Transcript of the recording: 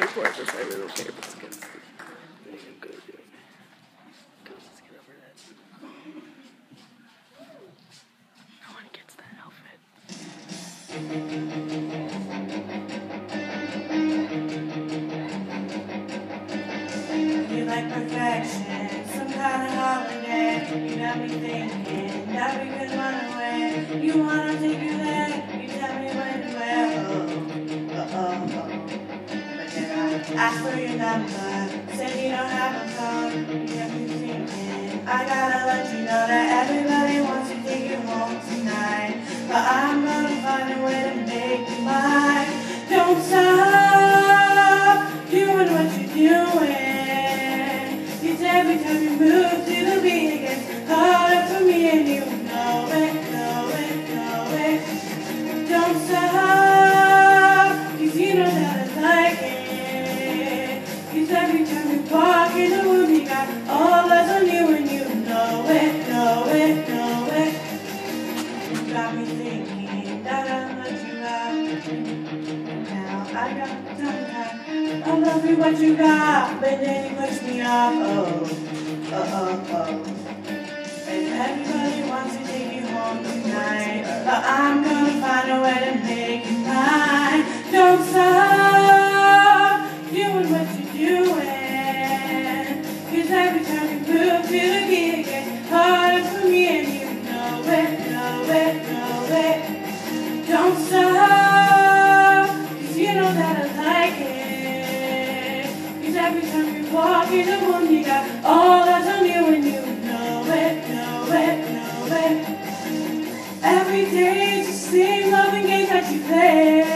report this. I really don't care if it's against the thing I'm gonna let's get over that. No one gets that outfit. You like perfection, some kind of holiday. You got me thinking that we could run away. You wanna take you there? You ask for your number, said you don't have a phone. You got me thinking I gotta let you know that everybody wants to take you home tonight, but I'm gonna find a way to make you mine. Don't stop doing what you're doing. Cause every time you move to the beat, it gets I got tongue. I love you what you got, but then you push me off. Oh, oh, oh, oh. And everybody wants to take you home tonight, but I'm gonna find a way to make you mine. Don't stop doing what you're doing, 'cause every time you move beat, it gets harder for me, and you know it, know it, know it. Don't stop, every time you walk in the room, you got all eyes on you, and you know it, know it, know it. Every day it's the same loving games that you play.